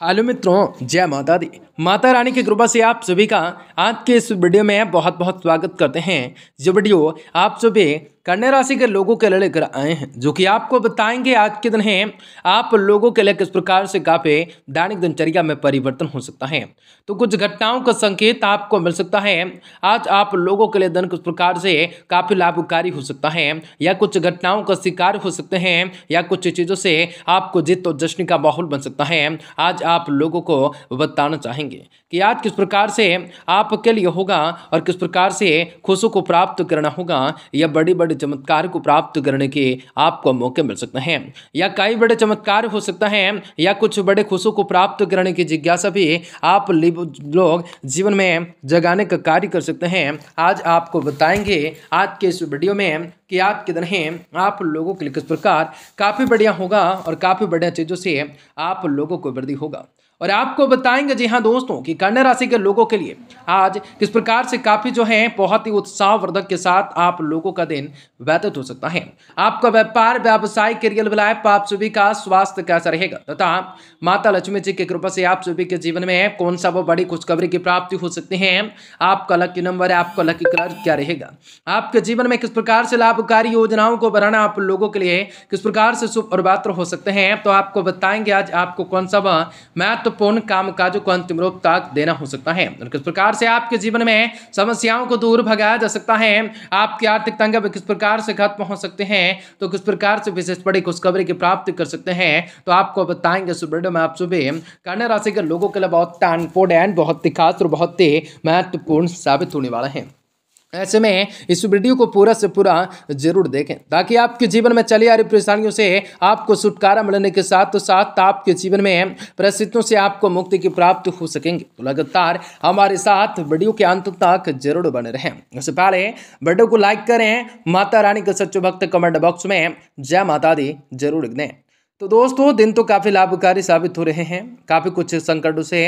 Hello मित्रों, जय माता दी। माता रानी की कृपा से आप सभी का आज के इस वीडियो में बहुत बहुत स्वागत करते हैं। जो वीडियो आप सभी कन्या राशि के लोगों के लिए लेकर आए हैं, जो कि आपको बताएँगे आज के दिन है, आप लोगों के लिए किस प्रकार से काफ़ी दैनिक दिनचर्या में परिवर्तन हो सकता है। तो कुछ घटनाओं का संकेत आपको मिल सकता है, आज आप लोगों के लिए दिन किस प्रकार से काफ़ी लाभकारी हो सकता है, या कुछ घटनाओं का शिकार हो सकते हैं, या कुछ चीज़ों से आपको जित और जश्न का माहौल बन सकता है, आज आप लोगों को बताना चाहेंगे कि आज किस प्रकार से आपके लिए होगा और किस प्रकार से खुशों को प्राप्त करना होगा या बड़ी बड़ी चमत्कार को प्राप्त करने के आपको मौके मिल सकते हैं। या कई बड़े चमत्कार हो सकता है, या कुछ बड़े खुशों को प्राप्त करने की जिज्ञासा भी आप लोग जीवन में जगाने का कार्य कर सकते हैं। आज आपको बताएँगे, आज के इस वीडियो में कि आज के दिन है, आप लोगों के लिए किस प्रकार काफ़ी बढ़िया होगा और काफ़ी बढ़िया चीज़ों से आप लोगों को वृद्धि होगा। और आपको बताएँगे, जी हाँ दोस्तों, कि कन्या राशि के लोगों के लिए आज किस प्रकार से काफ़ी जो है, बहुत ही उत्साहवर्धक के साथ आप लोगों का दिन व्यतीत हो सकता है। आपका व्यापार व्यवसाय करियर लाइफ आप सभी का स्वास्थ्य कैसा रहेगा? तथा माता लक्ष्मी जी की कृपा से आप सभी के जीवन में कौन सा वो बड़ी खुशखबरी की प्राप्ति हो सकती है? आपका लकी नंबर है आपका लकी कलर क्या रहेगा? आपके जीवन में किस प्रकार से लाभकारी योजनाओं को बनाना आप लोगों के लिए किस प्रकार से शुभ और बात्र हो सकते हैं? तो आपको बताएँगे आज आपको कौन सा वह मैथ महत्वपूर्ण काम को अंतिम रूप तक देना हो सकता है। किस प्रकार से आपके जीवन में समस्याओं को दूर भगाया जा सकता है, आपकी आर्थिक तंग किस प्रकार से खत्म हो सकते हैं तो किस प्रकार से विशेष बड़ी खुशखबरी की प्राप्ति कर सकते हैं तो आपको बताएँगे सुबह में आप सुबह कन्या राशि के लोगों के लिए बहुत इंपोर्टेंट बहुत ही खास और बहुत ही महत्वपूर्ण साबित होने वाला है। ऐसे में इस वीडियो को पूरा से पूरा ज़रूर देखें, ताकि आपके जीवन में चली आ रही परेशानियों से आपको छुटकारा मिलने के साथ साथ आपके जीवन में परिस्थितियों से आपको मुक्ति की प्राप्ति हो सकेंगे। तो लगातार हमारे साथ वीडियो के अंत तक ज़रूर बने रहें। उससे पहले वीडियो को लाइक करें। माता रानी के सच्चो भक्त कमेंट बॉक्स में जय माता दी ज़रूर दें। तो दोस्तों, दिन तो काफ़ी लाभकारी साबित हो रहे हैं, काफ़ी कुछ संकटों से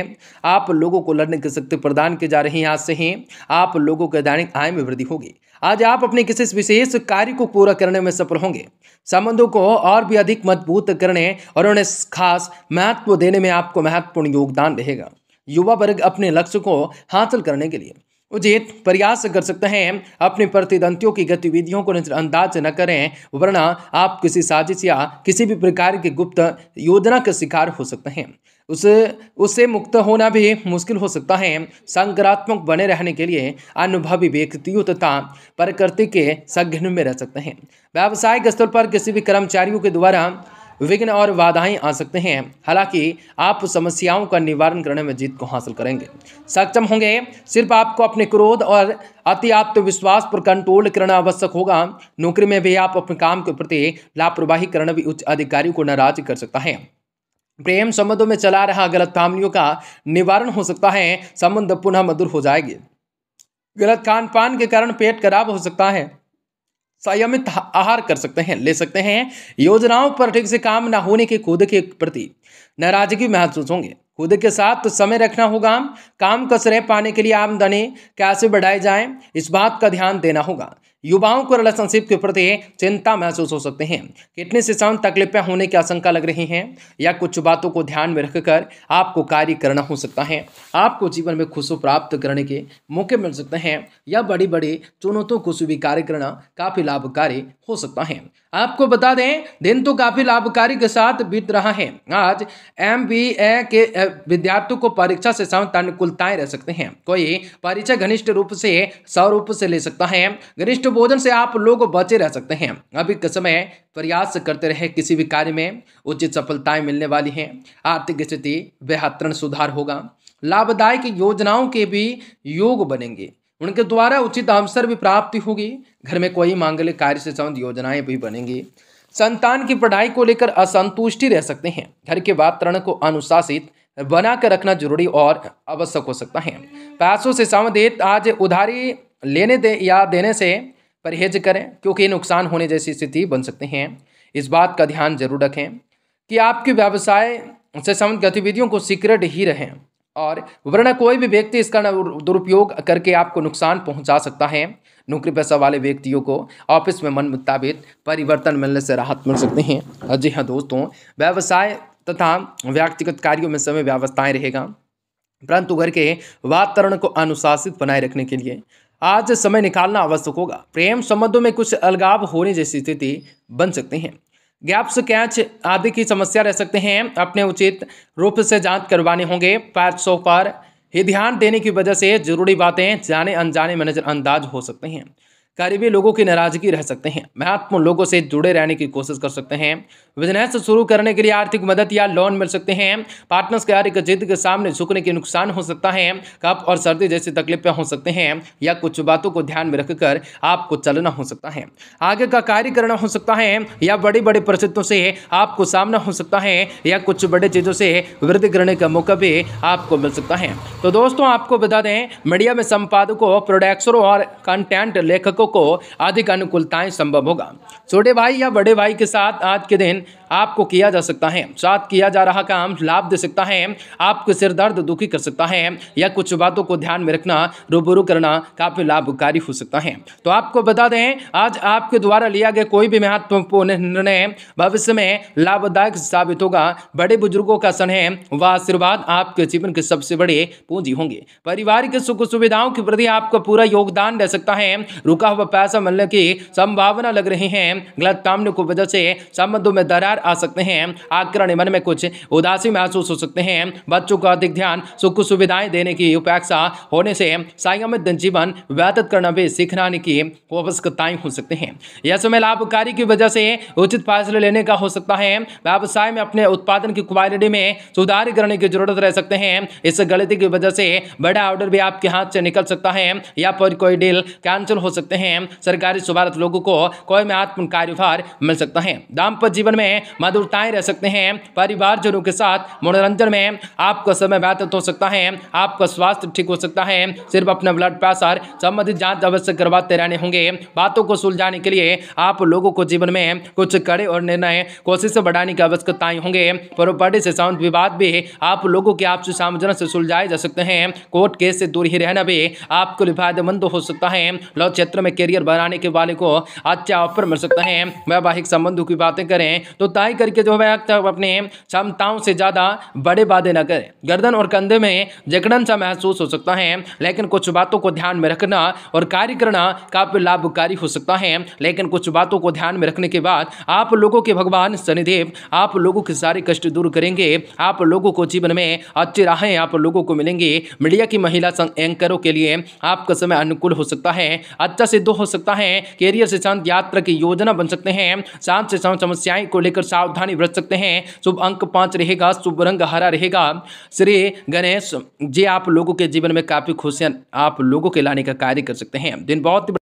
आप लोगों को लड़ने की शक्ति प्रदान की जा रही है, आज से ही आप लोगों के दैनिक आय में वृद्धि होगी। आज आप अपने किसी विशेष कार्य को पूरा करने में सफल होंगे। संबंधों को और भी अधिक मज़बूत करने और उन्हें खास महत्व देने में आपको महत्वपूर्ण योगदान रहेगा। युवा वर्ग अपने लक्ष्य को हासिल करने के लिए उचित प्रयास कर सकते हैं। अपने प्रतिद्वंदियों की गतिविधियों को नजरअंदाज न करें, वरना आप किसी साजिश या किसी भी प्रकार की गुप्त योजना का शिकार हो सकते हैं। उसे, उससे मुक्त होना भी मुश्किल हो सकता है। सकारात्मक बने रहने के लिए अनुभवी व्यक्तियों तथा प्रकृति के सघन में रह सकते हैं। व्यावसायिक स्तर पर किसी भी कर्मचारियों के द्वारा विघ्न और बाधाएँ आ सकते हैं। हालाँकि, आप समस्याओं का निवारण करने में जीत को हासिल करेंगे। सक्षम होंगे, सिर्फ़ आपको अपने क्रोध और अति आत्मविश्वास पर कंट्रोल करना आवश्यक होगा। नौकरी में भी आप अपने काम के प्रति लापरवाही करना भी उच्च अधिकारियों को नाराज़ कर सकता है। प्रेम संबंधों में चला रहा गलत फैमिलियों का निवारण हो सकता है। संबंध पुनः मधुर हो जाएगी। गलत खान पान के कारण पेट खराब हो सकता है। संयमित आहार कर सकते हैं, ले सकते हैं। योजनाओं पर ठीक से काम न होने के खुद के प्रति नाराज़गी महसूस होंगे। खुद के साथ तो समय रखना होगा। काम कसरे पाने के लिए आमदनी कैसे बढ़ाई जाए, इस बात का ध्यान देना होगा। युवाओं को रिलेशनशिप के प्रति चिंता महसूस हो सकते हैं। कितने से सम तकलीफें होने की आशंका लग रही हैं, या कुछ बातों को ध्यान में रखकर आपको कार्य करना हो सकता है। आपको जीवन में खुशी प्राप्त करने के मौके मिल सकते हैं, या बड़ी बड़ी चुनौतियों को स्वीकार करना काफ़ी लाभकारी हो सकता है। आपको बता दें, दिन तो काफ़ी लाभकारी के साथ बीत रहा है। आज एमबीए के विद्यार्थियों को परीक्षा से समत अनुकूलताएँ रह सकते हैं। कोई परीक्षा घनिष्ठ रूप से, स्वरूप से ले सकता है। घनिष्ठ भोजन से आप लोग बचे रह सकते हैं। अभी के समय प्रयास करते रहे किसी भी कार्य में उचित सफलताएँ मिलने वाली हैं। आर्थिक स्थिति बेहतरीन सुधार होगा। लाभदायक योजनाओं के भी योग बनेंगे। उनके द्वारा उचित अवसर भी प्राप्ति होगी। घर में कोई मांगलिक कार्य से संबंध योजनाएँ भी बनेंगी। संतान की पढ़ाई को लेकर असंतुष्टि रह सकते हैं। घर के वातावरण को अनुशासित बना कर रखना ज़रूरी और आवश्यक हो सकता है। पैसों से संबंधित आज उधारी लेने दे या देने से परहेज करें, क्योंकि नुकसान होने जैसी स्थिति बन सकते हैं। इस बात का ध्यान ज़रूर रखें कि आपके व्यवसाय से संबंधित गतिविधियों को सीक्रेट ही रहें और वरना कोई भी व्यक्ति इसका दुरुपयोग करके आपको नुकसान पहुँचा सकता है। नौकरी पैसा वाले व्यक्तियों को ऑफ़िस में मन मुताबिक परिवर्तन मिलने से राहत मिल सकते हैं। जी हाँ दोस्तों, व्यवसाय तथा व्यक्तिगत कार्यों में समय व्यवस्थाएँ रहेगा, परंतु घर के वातावरण को अनुशासित बनाए रखने के लिए आज समय निकालना आवश्यक होगा। प्रेम संबंधों में कुछ अलगाव होने जैसी स्थिति बन सकते हैं। गैप्स, कैच आदि की समस्या रह सकते हैं। अपने उचित रूप से जाँच करवाने होंगे। पैट्सों पर ही ध्यान देने की वजह से ज़रूरी बातें जाने अनजाने में नजरअंदाज हो सकते हैं। करीबी लोगों की नाराज़गी रह सकते हैं। महत्वपूर्ण लोगों से जुड़े रहने की कोशिश कर सकते हैं। बिज़नेस शुरू करने के लिए आर्थिक मदद या लोन मिल सकते हैं। पार्टनर्स के आर्थिक जिद के सामने झुकने के नुकसान हो सकता है। कप और सर्दी जैसी तकलीफें हो सकते हैं या कुछ बातों को ध्यान में रखकर आपको चलना हो सकता है। आगे का कार्य करना हो सकता है या बड़ी बड़ी परिस्थितियों से आपको सामना हो सकता है या कुछ बड़े चीज़ों से वृद्धि करने का मौका भी आपको मिल सकता है। तो दोस्तों, आपको बता दें, मीडिया में संपादकों प्रोडक्सरों और कंटेंट लेखकों को अधिक अनुकूलताएँ संभव होगा। छोटे भाई या बड़े भाई के साथ आज के दिन आपको किया जा सकता है, साथ किया जा रहा काम लाभ दे सकता है, आपके सिर दर्द दुखी कर सकता है, या कुछ बातों को ध्यान में रखना, रूबरू करना काफ़ी लाभकारी हो सकता है। तो आपको बता दें, आज आपके द्वारा लिया गया कोई भी महत्वपूर्ण निर्णय भविष्य में लाभदायक साबित होगा। बड़े बुज़ुर्गों का स्नेह व आशीर्वाद आपके जीवन के सबसे बड़े पूंजी होंगे। परिवार के सुख सुविधाओं के प्रति आपका पूरा योगदान रह सकता है। रुका हुआ पैसा मिलने की संभावना लग रही है। गलत कामने की वजह से संबंधों में दरार आ सकते हैं आकरण मन में कुछ उदासी महसूस हो सकते हैं। बच्चों को अधिक ध्यान, सुख सुविधाएँ देने की उपेक्षा होने से संयमित जीवन, व्यतीत करना भी सीखने की आवश्यकताएँ हो सकते हैं। यह समय लाभकारी की वजह से उचित फैसले लेने का हो सकता है। व्यवसाय में अपने उत्पादन की क्वालिटी में सुधार करने की ज़रूरत रह सकते हैं। इस गलती की वजह से बड़ा ऑर्डर भी आपके हाथ से निकल सकता है, या फिर कोई डील कैंसिल हो सकते हैं। सरकारी सुवारत लोगों को कोई महत्वपूर्ण कार्यभार मिल सकता है। दाम्पत्य जीवन में मधुरताएँ रह सकते हैं, परिवारजनों के साथ मनोरंजन में आपका समय व्यतीत हो सकता है, आपका स्वास्थ्य ठीक हो सकता है, सिर्फ़ अपना ब्लड प्रेशर संबंधित जाँच अवश्य करवाते रहने होंगे। बातों को सुलझाने के लिए आप लोगों को जीवन में कुछ कड़े और निर्णय, कोशिश बढ़ाने की आवश्यकताएँ होंगे। प्रॉपर्टी से संबंध विवाद भी आप लोगों के आपसी सामंजस्य से सुलझाए जा सकते हैं। कोर्ट केस से दूर ही रहना भी आपको लिए फ़ायदेमंद हो सकता है। लॉ क्षेत्र में करियर बनाने के वाले को अच्छा ऑफ़र मिल सकता है। वैवाहिक संबंधों की बातें करें तो तय करके जो है अपने क्षमताओं से ज़्यादा बड़े वादे न करें। गर्दन और कंधे में जकड़न सा महसूस हो सकता है, लेकिन कुछ बातों को ध्यान में रखना और कार्य करना काफ़ी लाभकारी हो सकता है। लेकिन कुछ बातों को ध्यान में रखने के बाद आप लोगों के भगवान शनिदेव, आप लोगों के सारे कष्ट दूर करेंगे, आप लोगों को जीवन में अच्छी राहें आप लोगों को मिलेंगी। मीडिया की महिला एंकरों के लिए आपका समय अनुकूल हो सकता है। अच्छा सिद्ध हो सकता है, कैरियर से शांत यात्रा की योजना बन सकते हैं शांत से शांत समस्याएँ को लेकर सावधानी बरत सकते हैं। शुभ अंक पाँच रहेगा, शुभ रंग हरा रहेगा। श्री गणेश, जी आप लोगों के जीवन में काफ़ी खुशियाँ आप लोगों के लाने का कार्य कर सकते हैं। दिन बहुत